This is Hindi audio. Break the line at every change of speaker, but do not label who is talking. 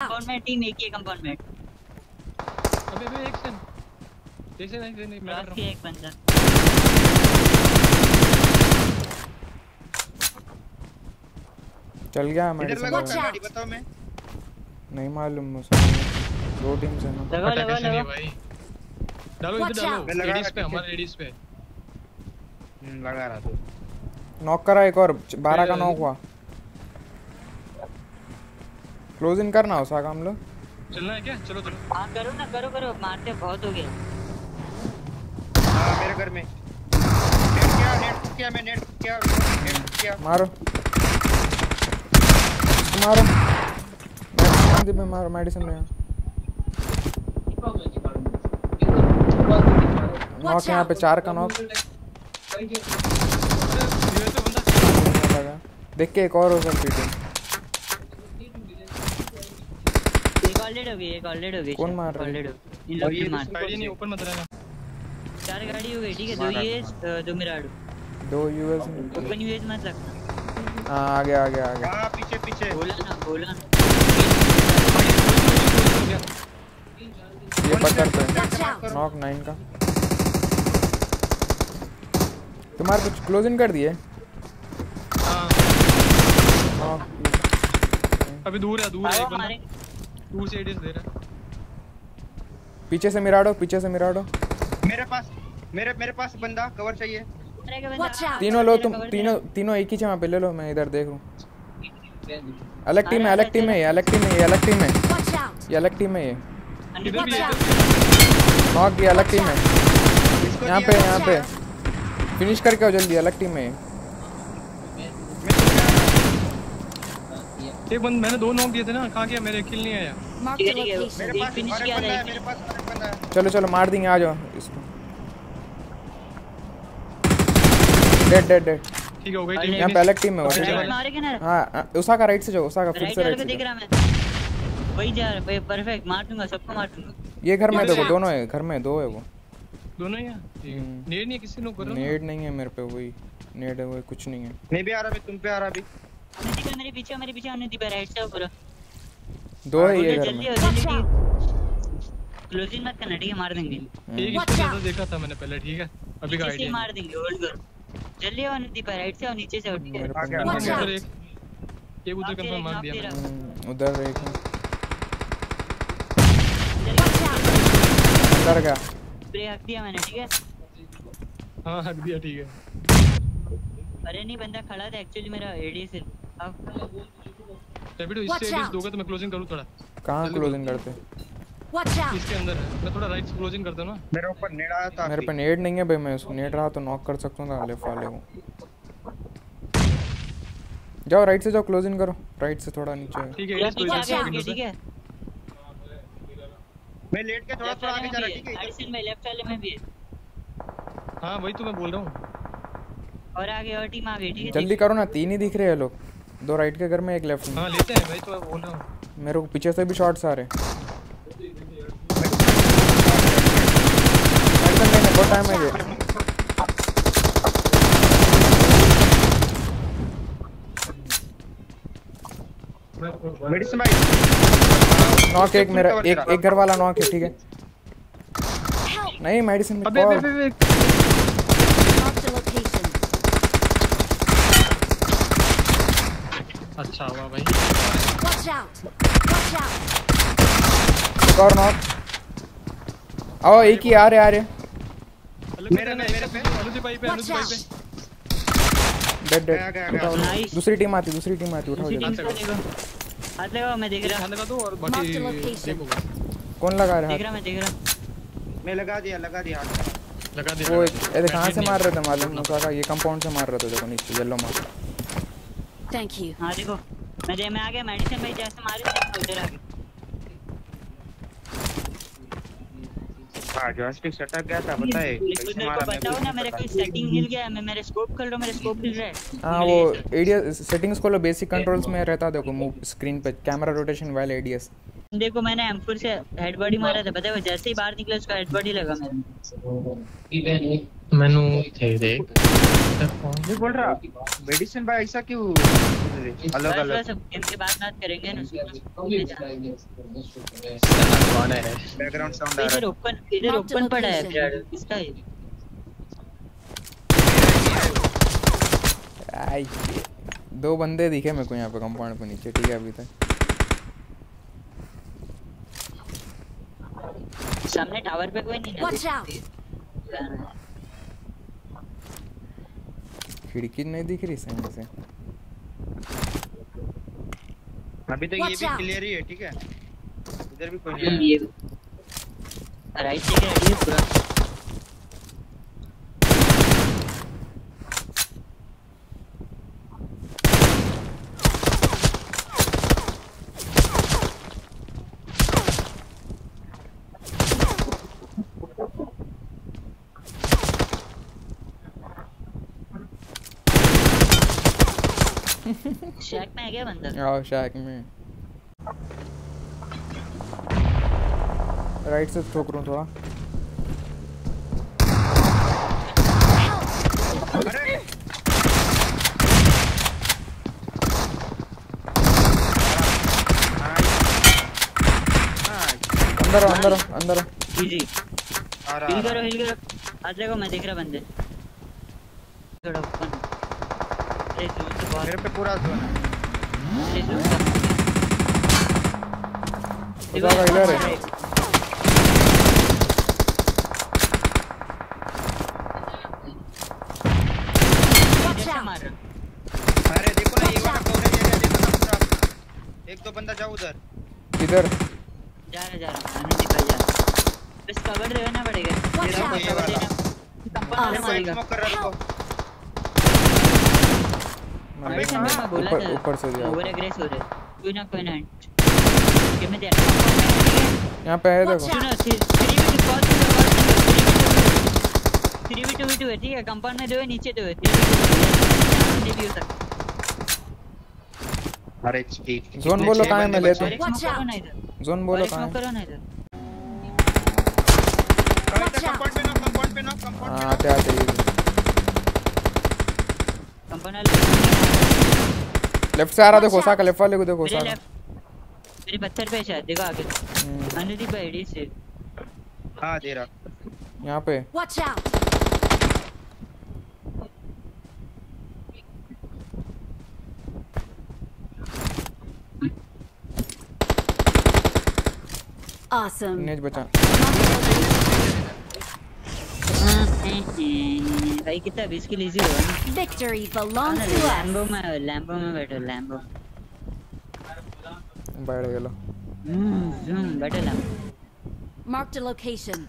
कंपाउंड में टीम एक ही कंपाउंड में
अबे अबे एक सेकंड सेकंड एक सेकंड मैं कर रहा
किया एक बंदा।
चल गया
इधर
मेडिसिन
लगाओ
Watch
गाड़ी बताओ मैं?
नहीं मालूम मुझे दो टीम्स है ना।
कैसे नहीं
लगाओ।
भाई। डालो इधर डालो. लेडीज़ पे
रहा
हमारे लेडीज़ पे।
हम्म, लगा रहा था।
नॉक करा एक और बारह का नॉक हुआ। क्लोज इन करना उसा काम लो।
चलना है क्या? चलो चलो।
हाँ करो ना करो करो। मारते बहुत हो गया।
हाँ मेरे घर में। नेट किया नेट किया मैं नेट किया नेट किया।
मारो। मारो। मेडिसिन मैं मारो मेडिसिन ले नॉक यहाँ पे चार का नॉक लगा देख के एक और हो सकती थी
एक ऑलरेडी हो गई एक ऑलरेडी हो गई
कौन मार रहा है?
ऑलरेडी इन लोग की मार.
आईडी नहीं ऊपर मत रहना.
चार गाड़ी हो गई ठीक है? दो ये दो मिराडो.
दो यूएस
ओपन यूएस मत रखना.
हाँ आगे आगे आगे।
हाँ पीछे पीछे.
बोला ना बोला
ये पत्थर पे नॉक नाइन का। तुम्हारे कुछ क्लोज इन कर दिए?
हाँ. अभी दूर है दूर है एक बंदा।
हमारे
दूर से एडीएस दे रहा
पीछे से मिराडो पीछे से मिराडो।
मेरे पास मेरे मेरे पास बंदा कवर चाहिए।
तीनों लो तुम तीनों तीनों एक ही जगह पे ले लो मैं इधर देख लूँ अलग टीम है अलग टीम है ये अलग टीम है ये अलग टीम है। ये अलग टीम है ये।
है.
नॉक ये अलग टीम है। यहाँ पे यहाँ पे। फिनिश करके आओ जल्दी अलग टीम है ये।
मैं तो क्या-
एक बंद मैंने दो नॉक दिए थे ना कहाँ गया मेरे किल नहीं आया।
ठीक है ठीक है
मेरे पास
फिनिश किया
है मेरे पास बंदा है।
चलो चलो मार देंगे आ जाओ इसको। डेड डेड डेड
ठीक हो गई टीम
यहाँ पे अलग टीम है
मारेगा ना?
हाँ हाँ, उषा का राइट से जाओ उषा का फिर से राइट से
देख रहा मैं। वही जा रहा है परफेक्ट मार दूँगा सबको मार दूँगा।
ये घर में देखो दोनों है घर में दो है वो।
दोनों ही है?
हम्म।
नेड नहीं है किसी ने कर रहा
नेड नहीं है मेरे पे वही। नेड है वो कुछ नहीं है।
मैं भी आ रहा भी तुम पे आ रहा भी
अनुदीप मेरे पीछे मेरे पीछे अनुदीप राइट से पूरा।
दो है ये घर में।
क्लोजिंग मत करना ठीक है? मार देंगे।
out.
देखा था मैंने पहले ठीक है? अभी का आईडिया
मार देंगे होल्ड करो। जल्दी आओ है राइट से और नीचे से उठ के.
उधर एक। एक उधर कंफर्म मार दिया
हम्म, उधर एक
out.
गया।
स्प्रे हक दिया मैंने ठीक है?
हाँ हक दिया ठीक है।
अरे नहीं बंदा खड़ा था एक्चुअली मेरा एडी से अब
रेपिडो
Watch
इससे एडीएस दोगे तो मैं क्लोजिंग करूँ थोड़ा
कहाँ क्लोजिंग करते
Watch out.
इसके अंदर मैं थोड़ा राइट क्लोजिंग करता हूँ ना
मेरे ऊपर नेड़ आया था
मेरे पे नेड नहीं है भाई मैं उसको नेड रहा तो नॉक कर सकता हूँ लेफ़्ट वाले को जाओ राइट से जाओ क्लोज इन करो राइट से थोड़ा नीचे
ठीक है क्लोजिंग
आगे ठीक है
मैं लेट के थोड़ा थोड़ा आगे जा रहा ठीक
है
है
एडिसन में लेफ़्ट वाले में भी है
हाँ वही तो मैं बोल रहा हूँ
और आगे और टीम आ गई ठीक है
जल्दी करो ना तीन ही दिख रहे हैं लोग। दो राइट के घर में एक लेफ़्ट में।
हाँ लेते हैं वही तो रहा हूँ
मेरे को पीछे से भी शॉट्स आ रहे हैं। बहुत टाइम है ये।
मेडिसिन भाई
नॉक एक मेरा एक एक घर वाला नॉक है ठीक है। नहीं मेडिसिन
अबे अबे अबे अबे
Mark the location.
अच्छा हुआ भाई।
Watch out. Watch out.
एक और नॉक आओ एक ही आ रहे आ रहे।
मेरे पे मेरे पे।
अनुजी भाई पे अनुजी भाई पे।
डेड डेड दूसरी टीम आती दूसरी टीम आती उठाओ जल्दी
हाथ लगाओ मैं देख रहा।
हाथ लगा दो और बाकी देखो
कौन लगा रहा है देख
रहा मैं देख रहा।
मैं लगा दिया लगा दिया।
लगा दिया
वो ये कहाँ से मार रहे थे मालूम? नहीं उसका ये कंपाउंड से मार रहे थे देखो नीचे येलो मार
Thank you.
हाँ देखो मैं दे मैं आ गया मेडिसिन भाई जैसे मारे उधर आ गया।
हाँ जॉयस्टिक सटक गया था पता है
मेरे को
मैं
बताओ ना मेरे कोई सेटिंग हिल गया मैं मेरे स्कोप खोल रहा हूँ मेरे स्कोप हिल रहा है।
हाँ वो एडीएस सेटिंग्स खोलो बेसिक कंट्रोल्स में रहता देखो मूव स्क्रीन पे कैमरा रोटेशन वाले एडीएस
देखो मैंने एम4 से हेड बॉडी मारा था पता है वो जैसे ही बाहर निकला उसका हेड बॉडी लगा मेरे
ਮੈਨੂੰ थे देख
नहीं बोल रहा मेडिसिन भाई ऐसा क्यों अलग अलग?
इनके बाद बात करेंगे ना।
कौन है
बैकग्राउंड साउंड आ
इधर
रहा
ओपन इधर
Mark the
ओपन पड़ा है. ब्राडो किसका है।
आई। दो बंदे दिखे मेरे को यहाँ पे कंपाउंड पे नीचे ठीक है अभी तक।
सामने टावर पे कोई नहीं है.
खिड़की नहीं दिख रही सामने से?
अभी तक ये भी क्लियर ही है ठीक है? इधर भी कोई नहीं है।
राइट ठीक है ये पूरा शैक में है क्या बंदा
आओ शैक में राइट से ठोक रहा हूँ थोड़ा। अंदर आओ अंदर आओ अंदर आओ
आ रहा
हिल
आ
करो हिल करो आज देखो मैं देख रहा बंदे। थोड़ा से
मेरे पे पूरा जोन है
से
उधर इधर है.
मार
अरे देखो ना ये वाला कवरेज एरिया देखो ना पूरा एक दो बंदा जाओ उधर
इधर
जा रहा जा रहा आने निकल जा बस कवर रहना पड़ेगा.
ये वाला
Awesome.
पड़ेगा
स्मोक कर रहा
मैंने
अबे
देखा।
मैं बोला
ऊपर ऊपर से दिया।
ओवर एग्रेस हो। रहे कोई ना। कोई ना कि मैं दे
यहाँ पे है देखो.
सुनो three V two call three V two V two है ठीक है? कंपाउंड में दो है नीचे दो है थ्री भी हो सकता
अरे ठीक
जोन बोलो कहाँ है मैं लेता हूँ। जोन बोलो कहाँ है।
करो ना इधर.
कंपाउंड पे ना कंपाउंड पे ना कंपाउंड
हाँ
पे
आते आते। ये
कंपाउंड वाले
लेफ़्ट से आ रहा देखो साका लेफ़्ट वाले को देखो साका।
मेरे पत्थर पे शायद देखो आगे।
हम्म,
अनुदीप भाई डी से।
हाँ दे रहा।
यहाँ पे।
Watch out. Awesome.
नेज बचा।
भाई कितना बीस किलो इजी होगा ना
Victory belongs to
Lambo
us.
में लैम्बो में बैठो लैम्बो
बैठ गेलो
हम्म बैठो लैम्बो
Marked a location.